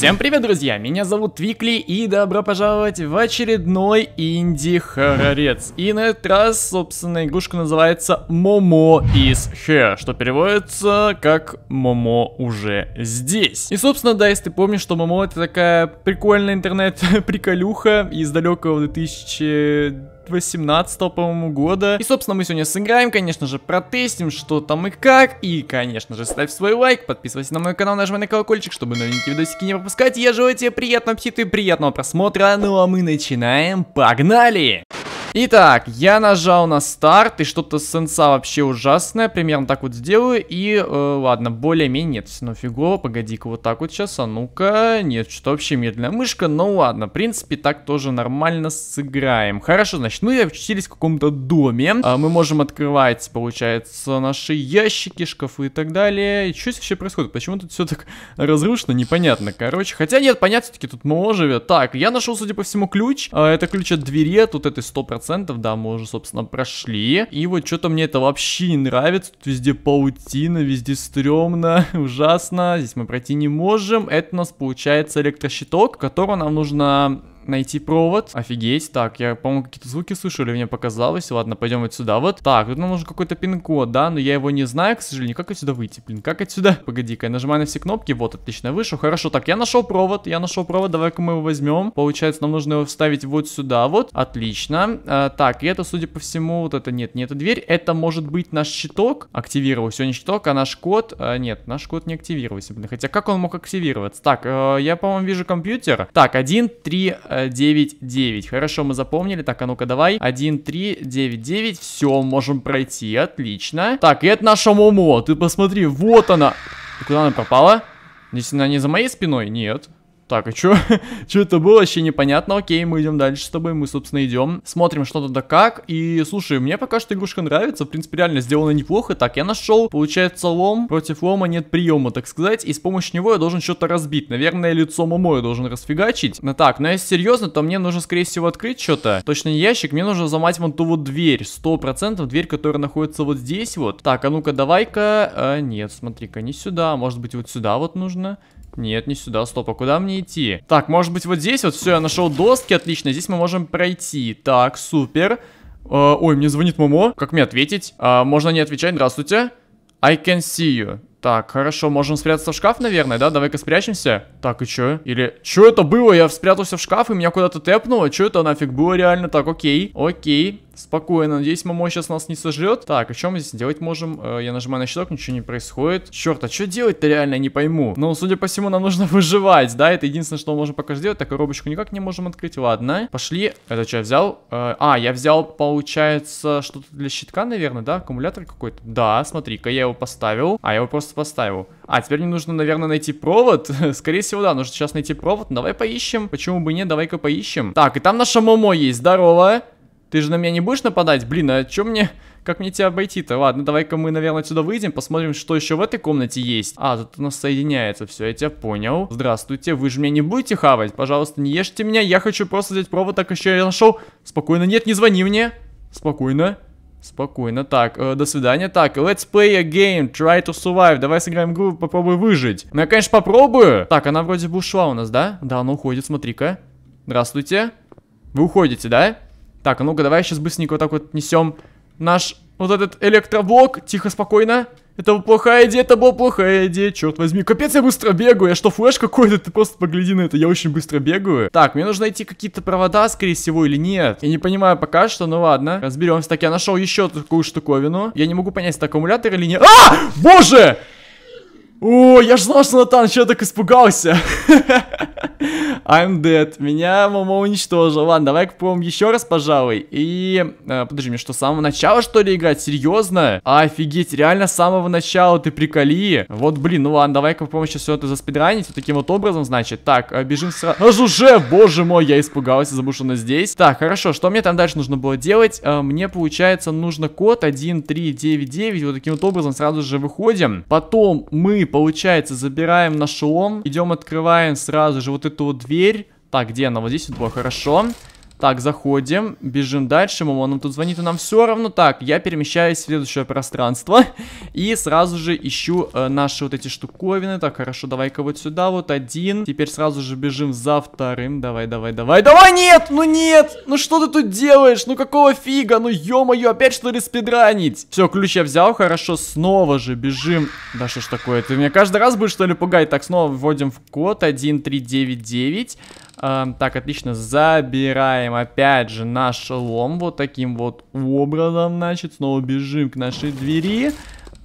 Всем привет, друзья! Меня зовут Твикли и добро пожаловать в очередной инди-хоррорец. И на этот раз, собственно, игрушка называется Momo is here, что переводится как Момо уже здесь. И, собственно, да, если ты помнишь, что Момо это такая прикольная интернет-приколюха из далекого 2000 18 по-моему, года. И, собственно, мы сегодня сыграем, конечно же, протестим, что там и как. И, конечно же, ставь свой лайк, подписывайся на мой канал, нажимай на колокольчик, чтобы новенькие видосики не пропускать. Я желаю тебе приятного аппетита и приятного просмотра. Ну а мы начинаем. Погнали! Итак, я нажал на старт, и что-то сенса вообще ужасное, примерно так вот сделаю, и, э, ладно, более-менее, нет, равно фигово, погоди-ка, вот так вот сейчас, а ну-ка, нет, что-то вообще медленная мышка, ну ладно, в принципе, так тоже нормально сыграем. Хорошо, значит, мы очутились в каком-то доме, а, мы можем открывать, получается, наши ящики, шкафы и так далее, и что вообще происходит, почему тут все так разрушено, непонятно, короче, хотя нет, понятно, все-таки тут МО живет. Так, я нашел, судя по всему, ключ, а, это ключ от двери, тут это 100% процентов, да, мы уже, собственно, прошли. И вот что-то мне это вообще не нравится. Тут везде паутина, везде стрёмно, ужасно. Здесь мы пройти не можем. Это у нас получается электрощиток, которого нам нужно найти провод. Офигеть. Так, я, по-моему, какие-то звуки слышу, или мне показалось. Ладно, пойдем вот сюда вот. Так, тут нам нужен какой-то пин-код, да, но я его не знаю, к сожалению. Как отсюда выйти, блин? Как отсюда? Погоди-ка, я нажимаю на все кнопки. Вот, отлично, вышел. Хорошо, так, я нашел провод, я нашел провод. Давай-ка мы его возьмем. Получается, нам нужно его вставить вот сюда вот. Отлично. А, так, и это, судя по всему, вот это нет, не эта дверь. Это может быть наш щиток. Активировался. не щиток, а наш код. А, нет, наш код не активировался, блин. Хотя, как он мог активироваться? Так, э, я, по-моему, вижу компьютер. Так, 1, 3, 9, 9. Хорошо, мы запомнили. Так, а ну-ка давай. 1, 3, 9, 9. Все, можем пройти. Отлично. Так, и это наша Момо. Ты посмотри, вот она. Куда она пропала? Здесь она не за моей спиной? Нет. Так, а что? что это было? Вообще непонятно. Окей, мы идем дальше с тобой. Мы, собственно, идем. Смотрим, что тут да как. И, слушай, мне пока что игрушка нравится. В принципе, реально сделано неплохо. Так, я нашел, получается, лом. Против лома нет приема, так сказать. И с помощью него я должен что-то разбить. Наверное, лицо Момо я должен расфигачить. Ну так, но если серьезно, то мне нужно, скорее всего, открыть что-то. Точно не ящик. Мне нужно замать вон ту вот дверь. Сто процентов дверь, которая находится вот здесь вот. Так, а ну-ка, давай-ка. А, нет, смотри-ка, не сюда. Может быть, вот сюда вот нужно. Нет, не сюда, стоп, а куда мне идти? Так, может быть вот здесь вот, все, я нашел доски, отлично, здесь мы можем пройти. Так, супер. Э, ой, мне звонит Момо, как мне ответить? Э, можно не отвечать, здравствуйте. I can see you. Так, хорошо, можем спрятаться в шкаф, наверное, да? Давай-ка спрячемся. Так, и чё? Или... Чё это было? Я спрятался в шкаф, и меня куда-то тэпнуло? Чё это нафиг было реально? Так, окей. Окей. Спокойно, надеюсь, Момо сейчас нас не сожрет. Так, а что мы здесь делать можем? Э, я нажимаю на щиток, ничего не происходит. Черт, а что делать-то реально, не пойму. Ну, судя по всему, нам нужно выживать, да? Это единственное, что мы можем пока сделать. Так, коробочку никак не можем открыть. Ладно, пошли. Это что я взял? Э, а, я взял, получается, что-то для щитка, наверное, да? Аккумулятор какой-то. Да, смотри-ка, я его поставил. А, я его просто поставил. А, теперь мне нужно, наверное, найти провод. Скорее всего, да, нужно сейчас найти провод. Давай поищем. Почему бы нет? Давай-ка поищем. Так, и там наша Момо есть. Здорово. Ты же на меня не будешь нападать? Блин, а чё мне... Как мне тебя обойти-то? Ладно, давай-ка мы, наверное, отсюда выйдем, посмотрим, что еще в этой комнате есть. А, тут у нас соединяется все, я тебя понял. Здравствуйте, вы же меня не будете хавать? Пожалуйста, не ешьте меня, я хочу просто взять провод, так еще я нашел. Спокойно, нет, не звони мне. Спокойно. Спокойно. Так, э, до свидания. Так, let's play a game. Try to survive. Давай сыграем игру, попробуй выжить. Ну, я, конечно, попробую. Так, она вроде бы ушла у нас, да? Да, она уходит, смотри-ка. Здравствуйте. Вы уходите, да? Так, а ну-ка, давай сейчас быстренько вот так вот несем наш вот этот электроблок. Тихо, спокойно. Это плохая идея, это была плохая идея, черт возьми. Капец, я быстро бегаю. Я что, флеш какой-то? Ты просто погляди на это, я очень быстро бегаю. Так, мне нужно найти какие-то провода, скорее всего, или нет. Я не понимаю пока что, ну ладно. Разберемся. Так, я нашел еще такую штуковину. Я не могу понять, это аккумулятор или нет. А! Боже! О, я ж знал, что Натан, что так испугался. I'm dead. Меня мама уничтожила. Ладно, давай-ка попробуем еще раз, пожалуй. И... Э, подожди, мне что, с самого начала, что ли, играть? Серьезно? Офигеть, реально с самого начала ты приколи. Вот, блин, ну ладно, давай-ка попробуем сейчас все это заспидранить. Вот таким вот образом, значит. Так, э, бежим сразу. Аж уже, боже мой, я испугался, забыл, что она здесь. Так, хорошо, что мне там дальше нужно было делать? Э, мне, получается, нужно код 1399. Вот таким вот образом сразу же выходим. Потом мы получается, забираем наш лом, идем открываем сразу же вот эту вот дверь. Так, где она? Вот здесь вот было хорошо. Так, заходим, бежим дальше, мама нам тут звонит, и нам все равно. Так, я перемещаюсь в следующее пространство и сразу же ищу э, наши вот эти штуковины. Так, хорошо, давай-ка вот сюда, вот один. Теперь сразу же бежим за вторым. Давай, давай, давай. Давай, нет, ну нет, ну что ты тут делаешь? Ну какого фига? Ну ё-моё, опять что ли спидранить? Все, ключ я взял, хорошо, снова же бежим. Да что ж такое, ты меня каждый раз будешь что ли пугать? Так, снова вводим в код 1399. Эм, так, отлично, забираем опять же наш лом вот таким вот образом, значит, снова бежим к нашей двери.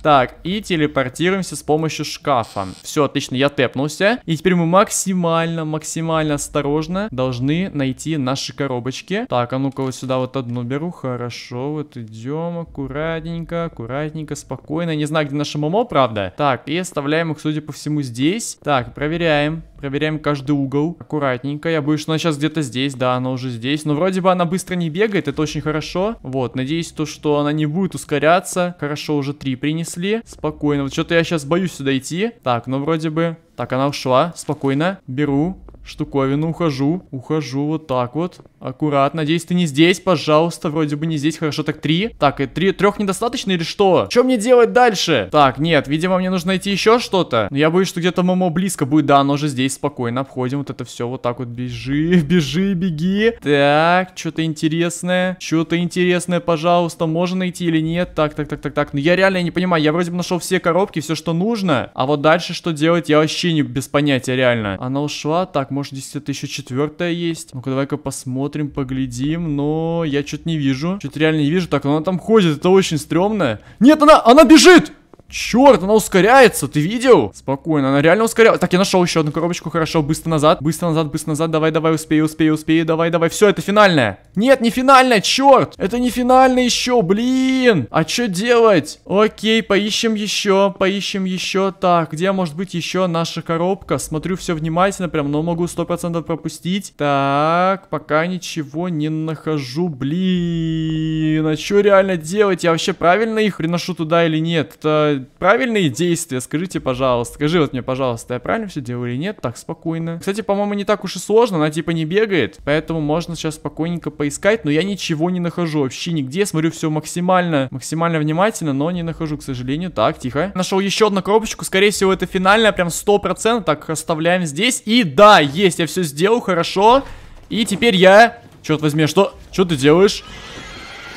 Так, и телепортируемся с помощью шкафа. Все, отлично, я тэпнулся. И теперь мы максимально, максимально осторожно должны найти наши коробочки. Так, а ну-ка вот сюда вот одну беру. Хорошо, вот идем аккуратненько, аккуратненько, спокойно. Не знаю, где наша Момо, правда. Так, и оставляем их, судя по всему, здесь. Так, проверяем. Проверяем каждый угол. Аккуратненько. Я боюсь, что она сейчас где-то здесь. Да, она уже здесь. Но вроде бы она быстро не бегает. Это очень хорошо. Вот, надеюсь, то, что она не будет ускоряться. Хорошо, уже три принесли. Спокойно. Вот что-то я сейчас боюсь сюда идти. Так, ну вроде бы... Так, она ушла. Спокойно. Беру штуковину, ухожу, ухожу вот так вот, аккуратно, надеюсь, ты не здесь, пожалуйста, вроде бы не здесь, хорошо, так три, так, и три, трех недостаточно или что? Что мне делать дальше? Так, нет, видимо, мне нужно найти еще что-то, но я боюсь, что где-то Момо близко будет, да, оно же здесь, спокойно, обходим вот это все, вот так вот, бежи, бежи, беги, так, что-то интересное, что-то интересное, пожалуйста, можно найти или нет, так, так, так, так, так, но я реально не понимаю, я вроде бы нашел все коробки, все, что нужно, а вот дальше что делать, я вообще не без понятия, реально, она ушла, так, может здесь это еще четвертая есть. Ну-ка, давай-ка посмотрим, поглядим. Но я что-то не вижу. Что-то реально не вижу. Так, она там ходит, это очень стрёмно. Нет, она, она бежит! Черт, она ускоряется, ты видел? Спокойно, она реально ускоряется. Так, я нашел еще одну коробочку, хорошо, быстро назад, быстро назад, быстро назад, давай, давай, успею, успею, успею, давай, давай, все, это финальная. Нет, не финальная, черт, это не финальная еще, блин. А что делать? Окей, поищем еще, поищем еще. Так, где может быть еще наша коробка? Смотрю все внимательно, прям, но могу сто процентов пропустить. Так, пока ничего не нахожу, блин. А что реально делать? Я вообще правильно их приношу туда или нет? Это правильные действия? Скажите, пожалуйста. Скажи вот мне, пожалуйста, я правильно все делаю или нет? Так, спокойно. Кстати, по-моему, не так уж и сложно, она типа не бегает. Поэтому можно сейчас спокойненько поискать, но я ничего не нахожу вообще нигде. Смотрю все максимально, максимально внимательно, но не нахожу, к сожалению. Так, тихо. Нашел еще одну коробочку, скорее всего, это финальная, прям 100%. Так, оставляем здесь. И да, есть, я все сделал, хорошо. И теперь я... Черт возьми, а что? Что ты делаешь?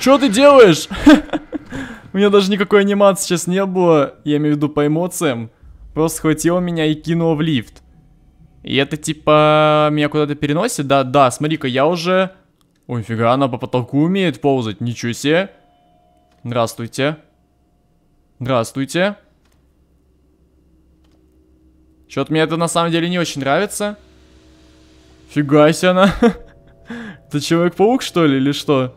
Что ты делаешь? У меня даже никакой анимации сейчас не было, я имею в виду по эмоциям. Просто схватила меня и кинула в лифт. И это типа меня куда-то переносит? Да, да, смотри-ка, я уже... Ой, фига, она по потолку умеет ползать, ничего себе. Здравствуйте. Здравствуйте. Что-то мне это на самом деле не очень нравится. Фига себе она. Это Человек-паук, что ли, или что?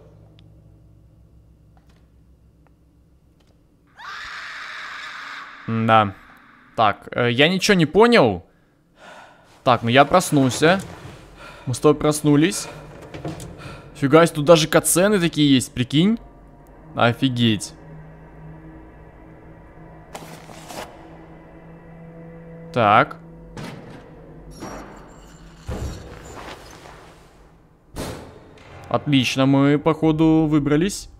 Да. Так, э, я ничего не понял. Так, ну я проснулся. Мы с тобой проснулись. Фига тут даже кацены такие есть, прикинь. Офигеть. Так. Отлично, мы, походу, выбрались.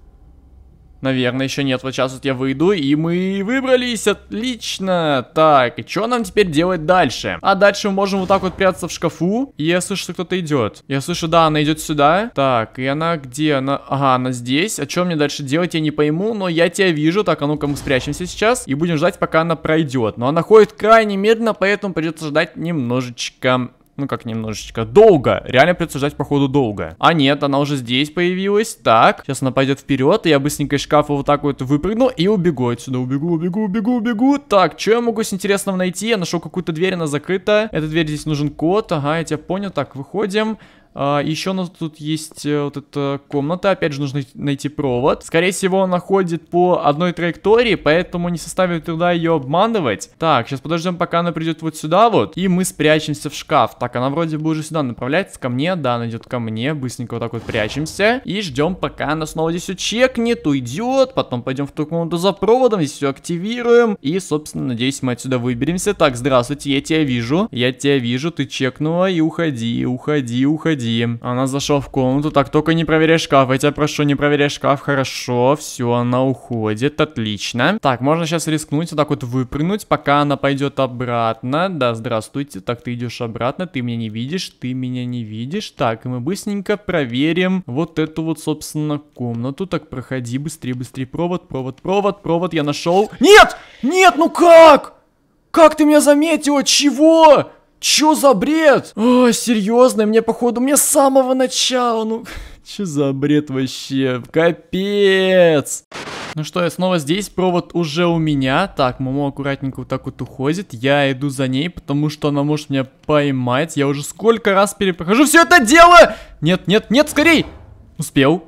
Наверное, еще нет. Вот сейчас вот я выйду, и мы выбрались. Отлично. Так, и что нам теперь делать дальше? А дальше мы можем вот так вот прятаться в шкафу. И я слышу, что кто-то идет. Я слышу, да, она идет сюда. Так, и она где? Она... Ага, она здесь. А что мне дальше делать, я не пойму, но я тебя вижу. Так, а ну-ка мы спрячемся сейчас. И будем ждать, пока она пройдет. Но она ходит крайне медленно, поэтому придется ждать немножечко ну как немножечко, долго. Реально придется ждать, походу, долго. А нет, она уже здесь появилась. Так, сейчас она пойдет вперед, я быстренько из шкафа вот так вот выпрыгну и убегу отсюда. Убегу, убегу, убегу, убегу. Так, что я могу с интересного найти? Я нашел какую-то дверь, она закрыта. Эта дверь здесь нужен код. Ага, я тебя понял. Так, выходим. А, еще у нас тут есть э, вот эта комната, опять же нужно найти провод. Скорее всего он находит по одной траектории, поэтому не составит труда ее обманывать. Так, сейчас подождем, пока она придет вот сюда вот, и мы спрячемся в шкаф. Так, она вроде бы уже сюда направляется ко мне, да, она идет ко мне, быстренько вот так вот прячемся. И ждем, пока она снова здесь все чекнет, уйдет, потом пойдем в ту комнату за проводом, здесь все активируем. И, собственно, надеюсь, мы отсюда выберемся. Так, здравствуйте, я тебя вижу, я тебя вижу, ты чекнула, и уходи, уходи, уходи проходи. Она зашла в комнату. Так, только не проверяй шкаф. Я тебя прошу, не проверяй шкаф. Хорошо, все, она уходит. Отлично. Так, можно сейчас рискнуть вот так вот выпрыгнуть, пока она пойдет обратно. Да, здравствуйте. Так, ты идешь обратно. Ты меня не видишь, ты меня не видишь. Так, и мы быстренько проверим вот эту вот, собственно, комнату. Так, проходи быстрее, быстрее. Провод, провод, провод, провод. Я нашел. Нет! Нет, ну как? Как ты меня заметила? Чего? Чё за бред? О, серьезно, мне походу, мне с самого начала, ну... Чё за бред вообще? Капец! Ну что, я снова здесь, провод уже у меня. Так, Момо аккуратненько вот так вот уходит. Я иду за ней, потому что она может меня поймать. Я уже сколько раз перепрохожу все это дело! Нет, нет, нет, скорей! Успел.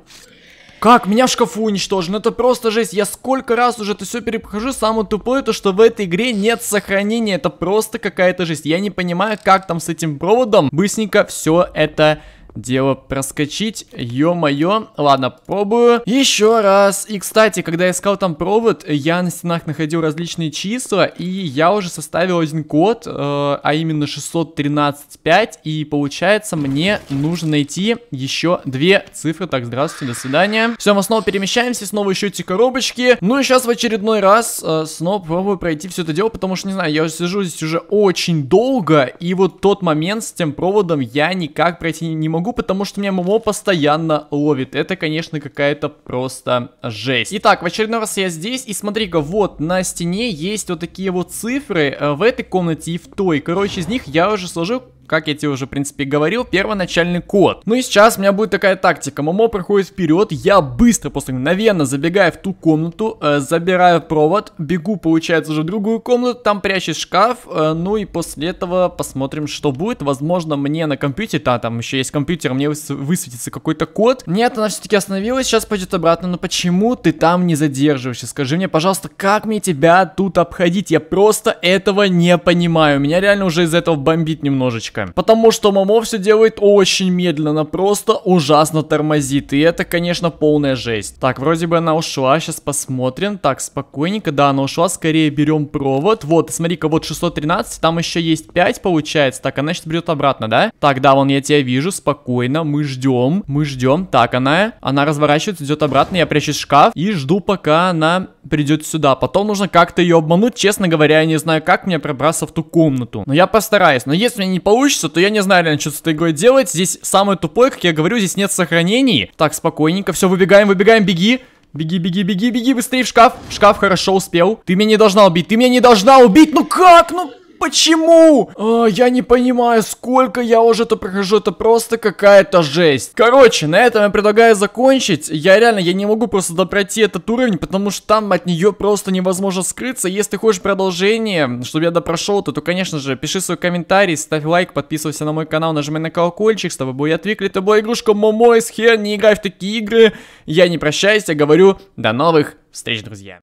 Как? Меня в шкафу уничтожено. Это просто жесть. Я сколько раз уже это все перепрохожу. Самое тупое то, что в этой игре нет сохранения. Это просто какая-то жесть. Я не понимаю, как там с этим проводом быстренько все это дело проскочить. Ё-моё. Ладно, пробую. Еще раз. И, кстати, когда я искал там провод, я на стенах находил различные числа, и я уже составил один код, э, а именно 613.5, и получается мне нужно найти еще две цифры. Так, здравствуйте, до свидания. Все, мы снова перемещаемся, снова еще эти коробочки. Ну и сейчас в очередной раз э, снова пробую пройти все это дело, потому что, не знаю, я сижу здесь уже очень долго, и вот тот момент с тем проводом я никак пройти не могу могу, потому что меня Момо постоянно ловит. Это, конечно, какая-то просто жесть. Итак, в очередной раз я здесь, и смотри-ка, вот на стене есть вот такие вот цифры э, в этой комнате и в той. Короче, из них я уже сложил как я тебе уже, в принципе, говорил, первоначальный код. Ну и сейчас у меня будет такая тактика. Момо проходит вперед, я быстро, просто мгновенно забегаю в ту комнату, э, забираю провод, бегу, получается, уже в другую комнату, там прячусь шкаф, э, ну и после этого посмотрим, что будет. Возможно, мне на компьютере, да, там еще есть компьютер, мне выс высветится какой-то код. Нет, она все-таки остановилась, сейчас пойдет обратно. Но почему ты там не задерживаешься? Скажи мне, пожалуйста, как мне тебя тут обходить? Я просто этого не понимаю. Меня реально уже из этого бомбит немножечко немножечко. Потому что Момо все делает очень медленно, просто ужасно тормозит. И это, конечно, полная жесть. Так, вроде бы она ушла, сейчас посмотрим. Так, спокойненько, да, она ушла, скорее берем провод. Вот, смотри-ка, вот 613, там еще есть 5, получается. Так, она сейчас придет обратно, да? Так, да, вон я тебя вижу, спокойно, мы ждем, мы ждем. Так, она, она разворачивается, идет обратно, я прячусь в шкаф и жду, пока она придет сюда. Потом нужно как-то ее обмануть, честно говоря, я не знаю, как мне пробраться в ту комнату. Но я постараюсь. Но если мне не получится, то я не знаю реально, что с этой игрой делать. Здесь самое тупое, как я говорю, здесь нет сохранений. Так, спокойненько, все, выбегаем, выбегаем, беги. Беги, беги, беги, беги, быстрее в шкаф. В шкаф хорошо успел. Ты меня не должна убить, ты меня не должна убить. Ну как? Ну Почему? А, я не понимаю, сколько я уже это прохожу, это просто какая-то жесть. Короче, на этом я предлагаю закончить. Я реально, я не могу просто допройти этот уровень, потому что там от нее просто невозможно скрыться. Если ты хочешь продолжение, чтобы я допрошел, то, то, конечно же, пиши свой комментарий, ставь лайк, подписывайся на мой канал, нажимай на колокольчик, с тобой был я Твикли, это была игрушка Momo is Here, не играй в такие игры. Я не прощаюсь, я говорю, до новых встреч, друзья.